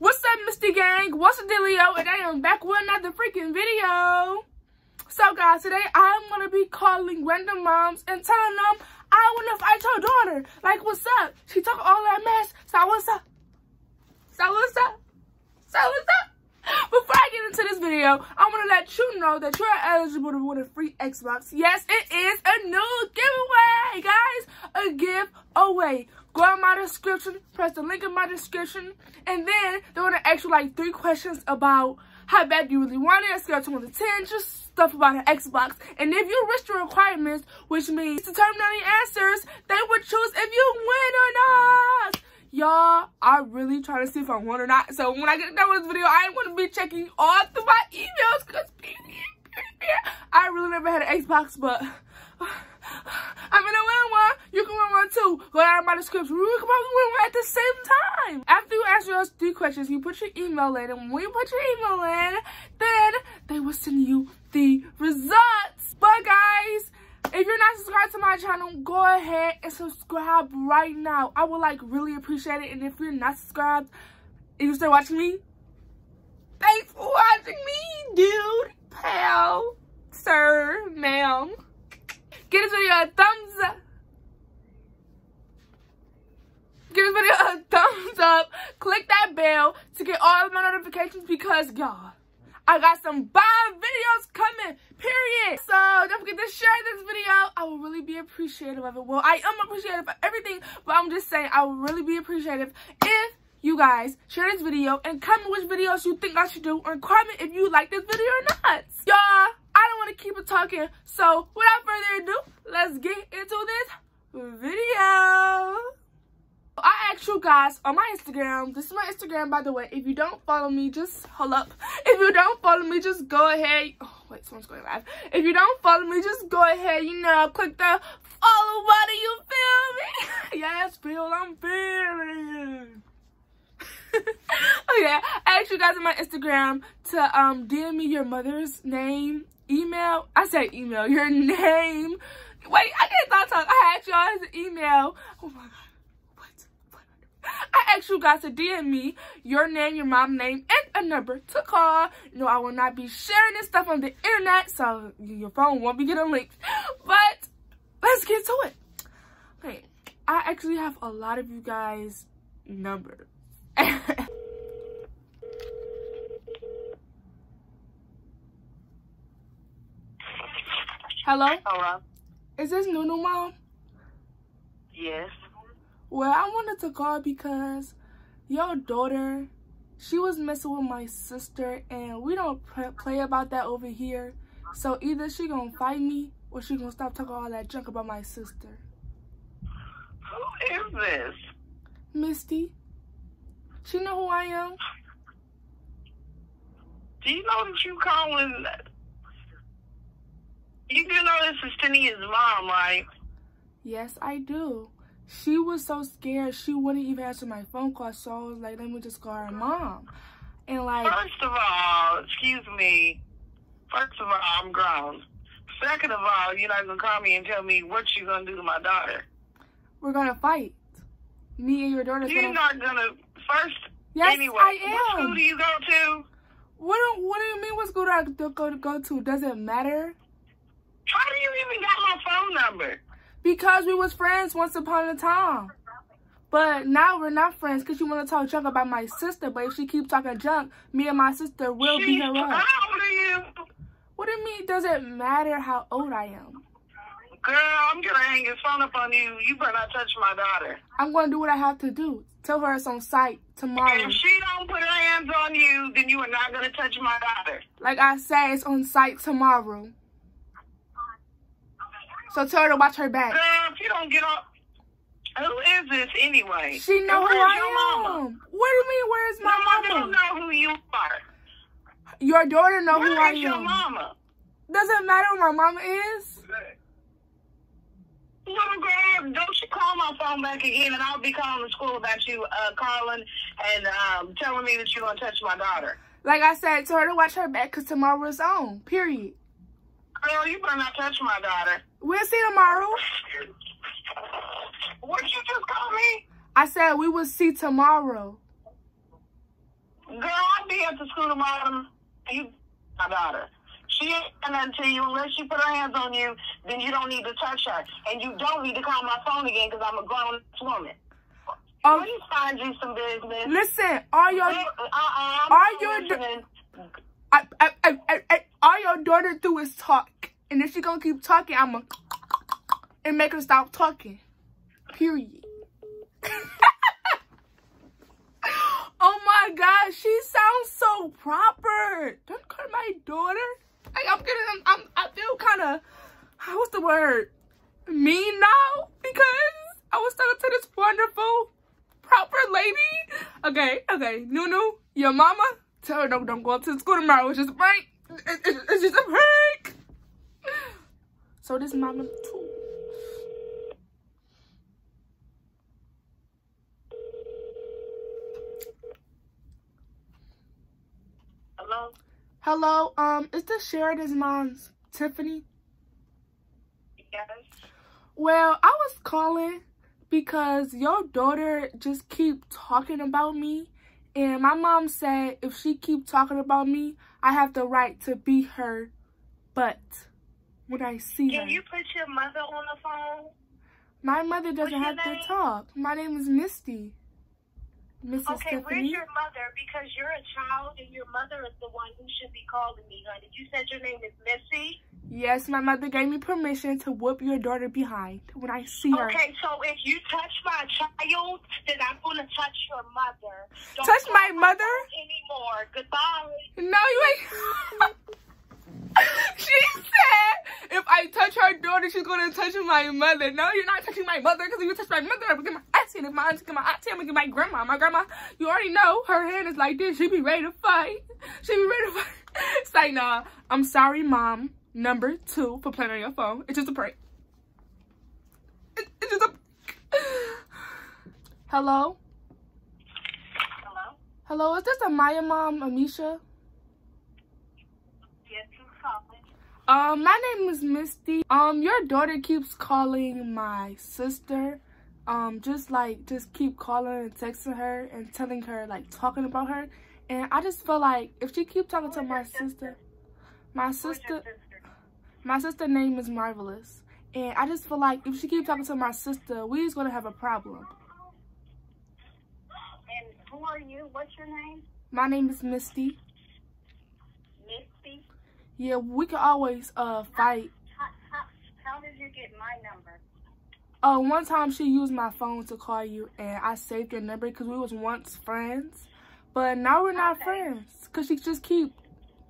What's up, Misty Gang? What's the dealio? And I am back with another freaking video. So, guys, today I'm going to be calling random moms and telling them I want to fight your daughter. Like, what's up? She took all that mess. So, what's up? So, what's up? So, what's up? Before I get into this video, I want to let you know that you're eligible to win a free Xbox. Yes, it is a new giveaway, guys. A giveaway. Go in my description, press the link in my description, and then they're to ask you like three questions about how bad you really want it, scale to 1 to 10, just stuff about an Xbox. And if you reach the requirements, which means determine the answers, they would choose if you win or not. Y'all i really trying to see if i won or not. So when i get done with this video i going to be checking all through my emails because i really never had an xbox but i'm gonna win one. You can win one too. Go down in my description we can probably win one at the same time. After you answer those three questions you put your email in. And when you put your email in then they will send you the results. But guys if you're not subscribed to my channel, go ahead and subscribe right now. I would like really appreciate it. And if you're not subscribed and you're still watching me, thanks for watching me, dude, pal, sir, ma'am. Give this video a thumbs up. Give this video a thumbs up. Click that bell to get all of my notifications because, y'all, I got some bomb videos coming, period. So don't forget to share this video. I will really be appreciative of it. Well, I am appreciative of everything, but I'm just saying I will really be appreciative if you guys share this video and comment which videos you think I should do or comment if you like this video or not. Y'all, I don't want to keep it talking. So without further ado, let's get into this video. Asked you guys on my Instagram. This is my Instagram, by the way. If you don't follow me, just hold up. If you don't follow me, just go ahead. Oh, wait, someone's going live. If you don't follow me, just go ahead, you know, click the follow button. You feel me? yes, feel I'm feeling. okay, I asked you guys on my Instagram to um DM me your mother's name, email. I said email, your name. Wait, I can't talk. I asked y'all an email. Oh my god. I asked you guys to DM me your name, your mom name, and a number to call. No, I will not be sharing this stuff on the internet, so your phone won't be getting linked. But let's get to it. Okay, I actually have a lot of you guys' numbers. Hello? Hello? Is this Nunu mom? Yes. Well, I wanted to call because your daughter, she was messing with my sister and we don't play about that over here. So either she gonna fight me or she gonna stop talking all that junk about my sister. Who is this? Misty. She know who I am. Do you know that you calling? You do know this is Tania's mom, right? Yes, I do she was so scared she wouldn't even answer my phone call. So I was like, let me just call her mom. And like, first of all, excuse me. First of all, I'm grown. Second of all, you're not gonna call me and tell me what you're gonna do to my daughter. We're gonna fight. Me and your daughter. You're gonna... not gonna first. Yes, anyway, I am. What school do you go to? What do, What do you mean? What school do I go to go to? Does it matter? How do you even got my phone number? Because we was friends once upon a time. But now we're not friends because you want to talk junk about my sister. But if she keeps talking junk, me and my sister will She's beat her up. How old are you? What do you mean? Does it matter how old I am? Girl, I'm gonna hang his phone up on you. You better not touch my daughter. I'm gonna do what I have to do. Tell her it's on site tomorrow. If she don't put her hands on you, then you are not gonna touch my daughter. Like I said, it's on site tomorrow. So tell her to watch her back. Girl, if you don't get up, who is this anyway? She know who I am. Mama? What do you mean, where's my mama? mama? don't know who you are. Your daughter know Where who I am. your mama? Doesn't matter who my mama is. Little girl, don't you call my phone back again and I'll be calling the school about you uh, calling and um, telling me that you're going to touch my daughter. Like I said, tell her to watch her back because tomorrow is on. Period. Girl, you better not touch my daughter. We'll see tomorrow. What you just call me? I said we will see tomorrow. Girl, I'll be at the school tomorrow, you my daughter. She ain't nothing to you unless she put her hands on you. Then you don't need to touch her, and you don't need to call my phone again because I'm a grown woman. Um, Please find you some business. listen, all your Uh-uh, I'm Are you the- listening. I, I, I, I, all your daughter do is talk, and if she gonna keep talking, I'ma and make her stop talking. Period. oh my God, she sounds so proper. Don't call my daughter. Like I'm getting, I'm, I'm I feel kind of, what's the word? Mean now because I was talking to this wonderful, proper lady. Okay, okay, Nunu, your mama, tell her don't don't go up to school tomorrow. It's just a prank. It- it- it's just a prank. So this is my number two. Hello? Hello, um, is this Sheridan's mom's Tiffany? Yes. Well, I was calling because your daughter just keep talking about me, and my mom said if she keep talking about me, I have the right to beat her butt when I see her. Can you put your mother on the phone? My mother doesn't have to talk. My name is Misty. Mrs. Okay, where's your mother? Because you're a child and your mother is the one who should be calling me, honey. You said your name is Missy? Yes, my mother gave me permission to whoop your daughter behind when I see her. Okay, so if you touch my child, then I'm going to touch your mother. Don't Touch my mother? Anymore. Goodbye. No, you ain't. she said if I touch her daughter, she's gonna touch my mother. No, you're not touching my mother because if you touch my mother, I'm gonna get ass hit. If my auntie get my auntie, I'm gonna get my grandma. My grandma, you already know her hand is like this. She be ready to fight. She be ready to fight. Say nah. I'm sorry, mom. Number two for playing on your phone. It's just a prank. It- it's just a. Hello. Hello? Hello. Is this a Maya mom, Amisha? Yes? Um, my name is Misty. Um, your daughter keeps calling my sister. Um, just like just keep calling and texting her and telling her like talking about her. And I just feel like if she keep talking to my sister? sister, my sister, sister? my sister name is Marvelous. And I just feel like if she keep talking to my sister, we's gonna have a problem. And who are you? What's your name? My name is Misty. Misty? Yeah, we can always uh fight. How, how, how did you get my number? Uh, one time she used my phone to call you, and I saved your number because we was once friends, but now we're not Okay. friends because she just keep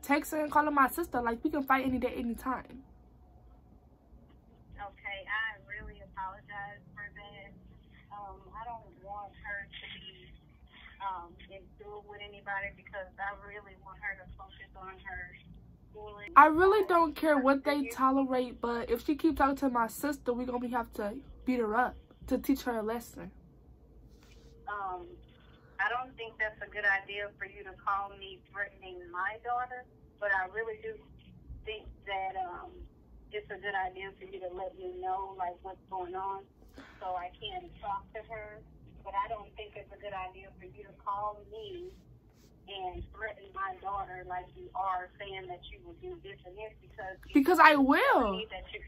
texting and calling my sister like we can fight any day, anytime. Okay, I really apologize for that. Um, I don't want her to be um, in school with anybody because I really want her to focus on her. I really don't care what they tolerate, but if she keeps talking to my sister, we're gonna have to beat her up to teach her a lesson. Um, I don't think that's a good idea for you to call me threatening my daughter, but I really do think that um, it's a good idea for you to let me know like what's going on so I can talk to her. But I don't think it's a good idea for you to call me and threaten my daughter like you are saying that you will do this and this because Because I will. that you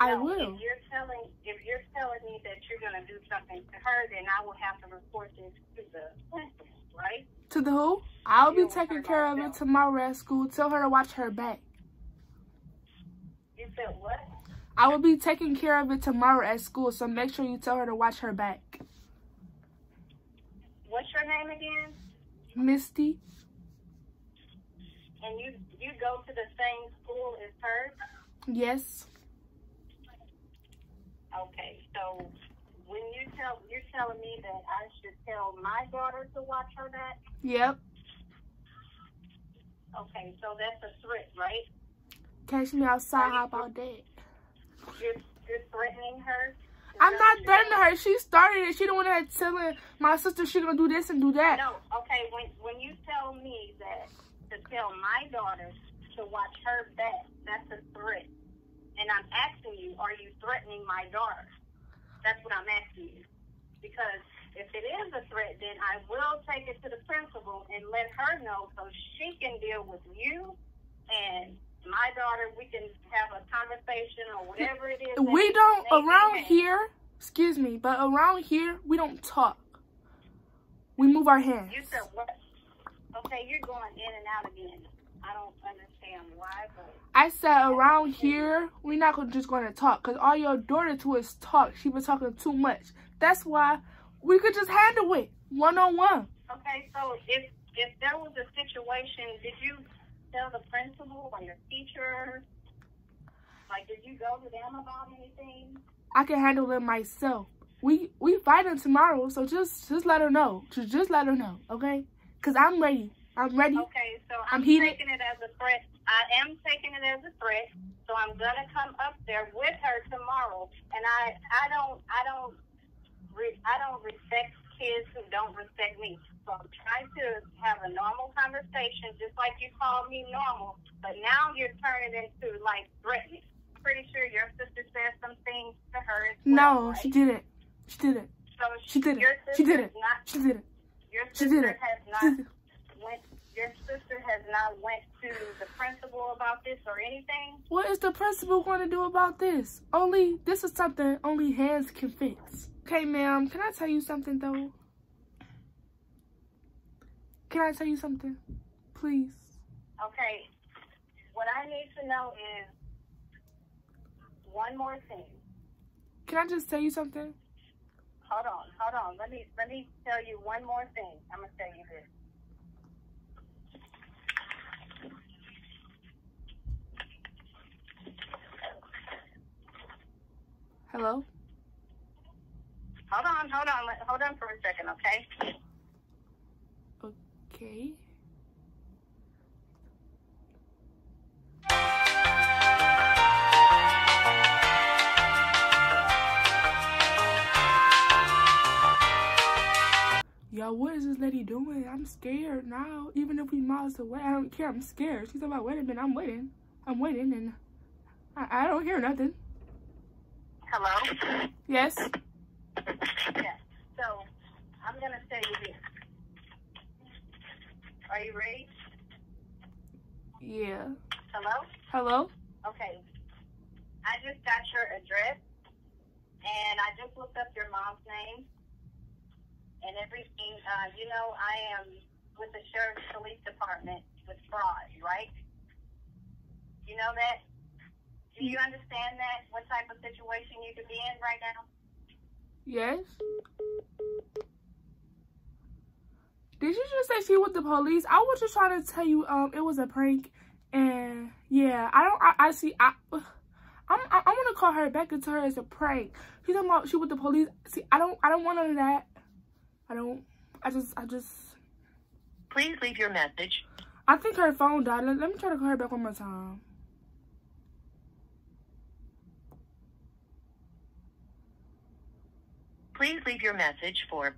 I no, will. If you're telling if you're telling me that you're gonna do something to her, then I will have to report this to the principal, right? To the who? I'll be taking care of it tomorrow at school. Tell her to watch her back. You said what? I will be taking care of it tomorrow at school, so make sure you tell her to watch her back. What's your name again? Misty? And you you go to the same school as her? Yes. Okay, so when you tell you're telling me that I should tell my daughter to watch her back? Yep. Okay, so that's a threat, right? Catch me outside. How about that? You're you're threatening her. I'm not threatening her. She started it. She the one that telling my sister she gonna do this and do that. No, okay. When when you tell me that to tell my daughter to watch her back, that's a threat. And I'm asking you, are you threatening my daughter? That's what I'm asking you. Because if it is a threat, then I will take it to the principal and let her know so she can deal with you and my daughter. We can have a conversation or whatever it is. We don't around here. Excuse me, but around here we don't talk. We move our hands. You said what? Okay, you're going in and out again. I don't understand why, but I said around here we're not gonna just gonna talk because all your daughter to is talk. She been talking too much. That's why we could just handle it one on one. okay. So if if there was a situation, did you tell the principal or your teacher? Like, did you go to them about anything? I can handle it myself. We we fighting tomorrow, so just just let her know. Just just let her know, okay? Cause I'm ready. I'm ready. Okay, so I'm I'm, heated. taking it as a threat. I am taking it as a threat. So I'm gonna come up there with her tomorrow. And I, I don't, I don't, re- I don't respect kids who don't respect me. So I'm trying to have a normal conversation, just like you called me normal. But now you're turning into like threatening. Pretty sure your sister said some things to her. No, well, she didn't. She didn't. So She didn't. Your She didn't. Not, She didn't. your She sister didn't. has She didn't. went your sister has not went to the principal about this or anything? What is the principal going to do about this? Only this is something only hands can fix. Okay, ma'am. Can I tell you something though? Can I tell you something, please? Okay. What I need to know is one more thing. Can I just tell you something? Hold on, hold on. Let me let me tell you one more thing. I'm gonna tell you this. Hello. Hold on, hold on, hold on for a second, okay? Okay. Yo, what is this lady doing? I'm scared now. Even if we miles away, I don't care. I'm scared. She's about wait a minute. I'm waiting. I'm waiting, and I, I don't hear nothing. Hello? Yes. Yes. So I'm gonna tell you this. Are you ready? Yeah. Hello? Hello. Okay. I just got your address, and I just looked up your mom's name and everything. Uh, you know, I am with the sheriff's police department with fraud, right? You know that? Do you understand that? What type of situation you could be in right now? Yes. Did you just say she with the police? I was just trying to tell you, um, it was a prank, and yeah, I don't, I, I see, I, I'm, I, I want to call her back and tell her as a prank. She's talking about she with the police. See, I don't, I don't want none of that. I don't, I just, I just, Please leave your message. I think her phone died. Let, let me try to call her back one more time. Please leave your message for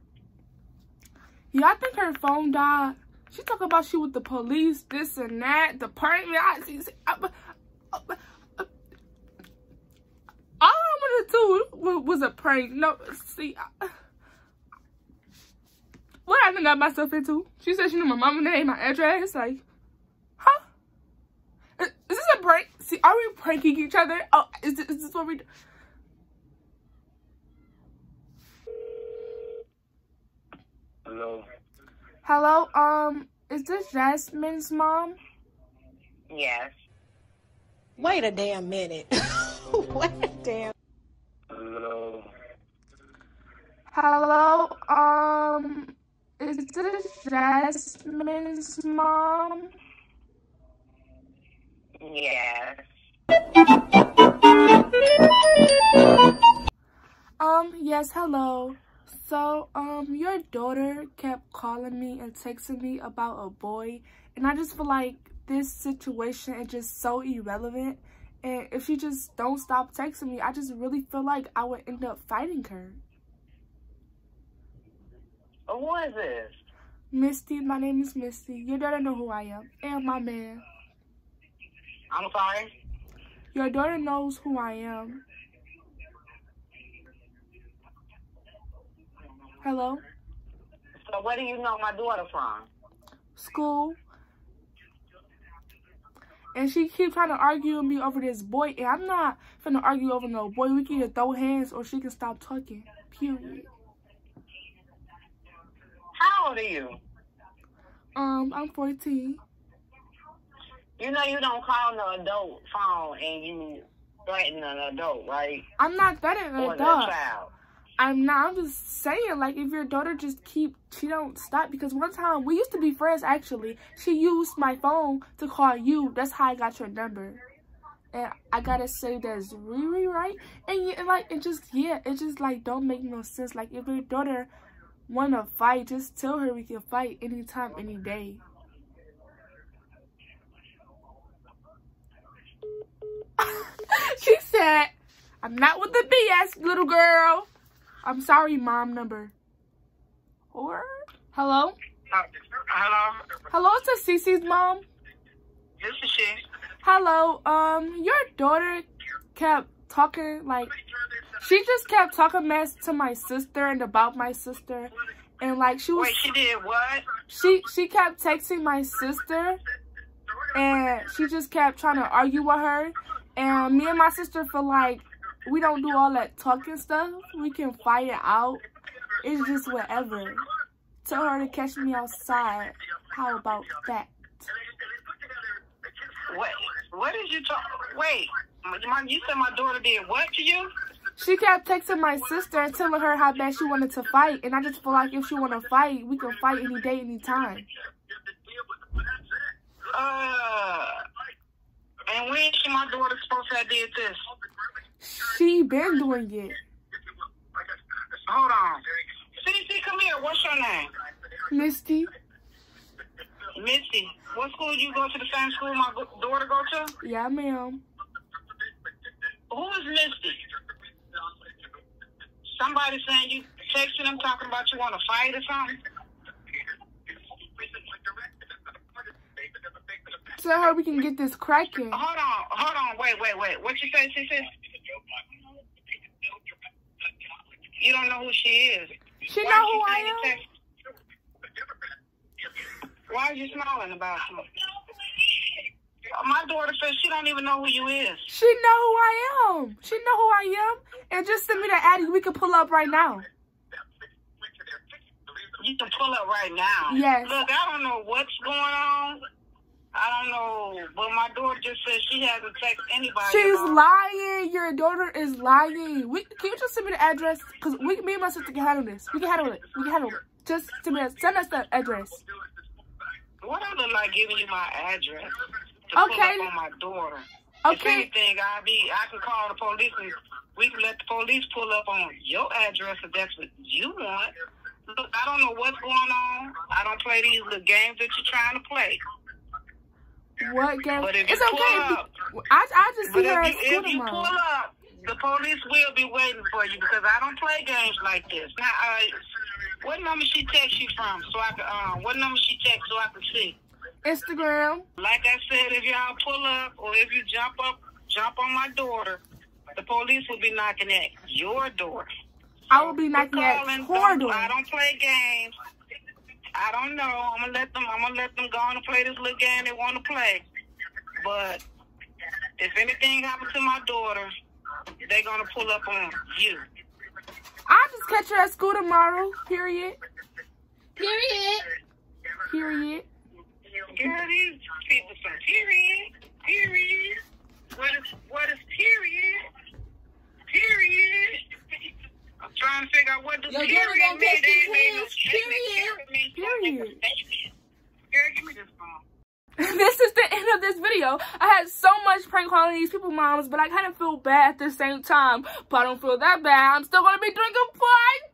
Yeah, I think her phone died. She talk about she with the police, this and that, the prank. I, I, I, I, all I wanted to do was, was a prank. No, see, I, what I done got myself into? She said she knew my mama name, my address. Like, huh? Is, is this a prank? See, are we pranking each other? Oh, is this, is this what we do? Hello. Hello, um, is this Jasmine's mom? Yes. Wait a damn minute. Wait a damn. Hello. Hello, um, is this Jasmine's mom? Yes. So, um, your daughter kept calling me and texting me about a boy, and I just feel like this situation is just so irrelevant. And if she just don't stop texting me, I just really feel like I would end up fighting her. Who is this? Misty, my name is Misty. Your daughter know who I am, and my man. I'm sorry. Your daughter knows who I am. Hello? So where do you know my daughter from? School. And she keep trying to argue with me over this boy. And I'm not finna argue over no boy. We can either throw hands or she can stop talking. Period. How old are you? Um, I'm 14. You know you don't call an adult phone and you threaten an adult, right? I'm not threatening an the adult. child. I'm not. I'm just saying, like, if your daughter just keep, she don't stop. Because one time, we used to be friends, actually. She used my phone to call you. That's how I got your number. And I got it saved as Riri, right? And, like, it just, yeah, it just, like, don't make no sense. Like, if your daughter want to fight, just tell her we can fight anytime, any day. she said, I'm not with the BS, little girl. I'm sorry, mom number. Or hello? Hello? Hello to Cece's mom. This is she. Hello. Um, your daughter kept talking like she just kept talking mess to my sister and about my sister. And like she was Wait, she did what? she she kept texting my sister and she just kept trying to argue with her and me and my sister feel like we don't do all that talking stuff we can fight it out it's just whatever tell her to catch me outside how about that What? What did you talk? Wait, my- you said my daughter did what to you? she kept texting my sister and telling her how bad she wanted to fight and i just feel like if she want to fight we can fight any day anytime Uh, and when she, my daughter, supposed to have did this? She been doing it Hold on. CC, come here. What's your name? misty Misty, What school you go to? The same school my daughter go to? yeah ma'am Who is Misty? Somebody saying you texting them talking about you want to fight or something? tell her we can get this cracking Hold on, hold on, wait, wait, wait. What you say, CC? You don't know who she is. she Why know who i am Why are you smiling about something? My daughter says she don't even know who you is. She know who I am. She know who I am. And just send me the Addy. We can pull up right now. You can pull up right now. Yes. Look, I don't know what's going on. I don't know, but my daughter just said she hasn't texted anybody. She's about- lying. Your daughter is lying. We can you just send me the address? Cause we, me and my sister can handle this. We can handle it. We can handle it. Just send me, send us the address. What I look like giving you my address to Okay. pull up on my daughter. Okay. If anything, I'll be. I can call the police and we can let the police pull up on your address if that's what you want. Look, I don't know what's going on. I don't play these little games that you're trying to play. What game? But if you It's okay. up- I I just see her you, school if you pull up, the police will be waiting for you because I don't play games like this. Now, uh, what number she text you from? So I can. Uh, what number she text so I can see? Instagram. Like I said, if y'all pull up or if you jump up, jump on my daughter, the police will be knocking at your door. I will be knocking at her door. I don't play games. I don't know. I'm gonna let them. I'm gonna let them go on and play this little game they want to play. But if anything happens to my daughter, they're gonna pull up on you. I'll just catch her at school tomorrow. Period. Period. Period. Girl, these people some period. Period. What is what is period? Period. Trying to figure out what Your period mean. They ain't made no statement. period. means don't make a Period. Girl, give me this phone. this is the end of this video. I had so much prank calling these people moms, but I kind of feel bad at the same time. But I don't feel that bad. I'm still gonna be drinking pranks.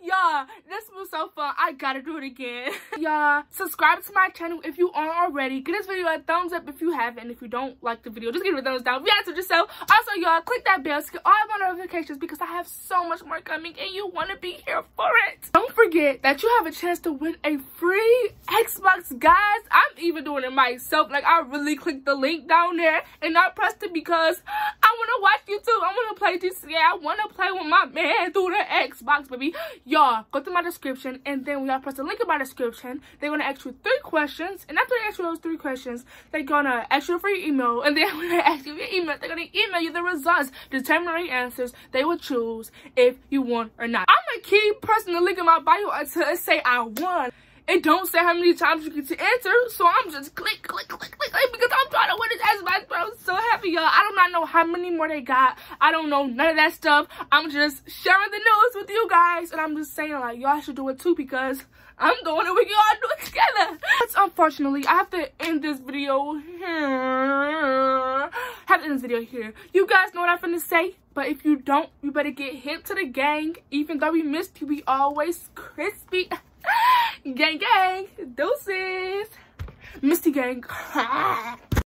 Y'all, this was so fun. I gotta do it again. Y'all, subscribe to my channel if you aren't already. Give this video a thumbs up if you haven't. And if you don't like the video, just give it a thumbs down. If you answered yourself. Also, y'all, click that bell to get all my notifications because I have so much more coming and you want to be here for it. Don't forget that you have a chance to win a free Xbox, guys. I'm even doing it myself. Like, I really clicked the link down there and I pressed it because I want to watch YouTube. I want to play GTA. I want to play with my man through the Xbox, baby. Y'all, go to my description and then when y'all press the link in my description, they're to ask you three questions. And after they ask you those three questions, they're to ask you for your email. And then when they ask you your email, they're to email you the results, determine the answers they will choose if you won or not. I'm going to keep pressing the link in my bio until it say I won. It don't say how many times you get to enter, so I'm just click, click, click, click because I'm trying to win this Xbox, bro. I'm so happy, y'all. I do not know how many more they got. I don't know none of that stuff. I'm just sharing the news with you guys, and I'm just saying, like, y'all should do it too because I'm doing it. with y'all do it together. But unfortunately, I have to end this video here. have to end this video here. You guys know what I'm finna say, but if you don't, you better get hip to the gang. Even though we missed you, we always crispy. gang, gang. Doses. Misty gang.